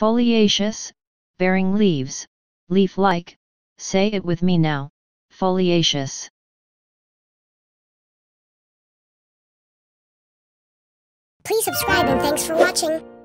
Foliaceous, bearing leaves, leaf-like, say it with me now, foliaceous. Please subscribe and thanks for watching.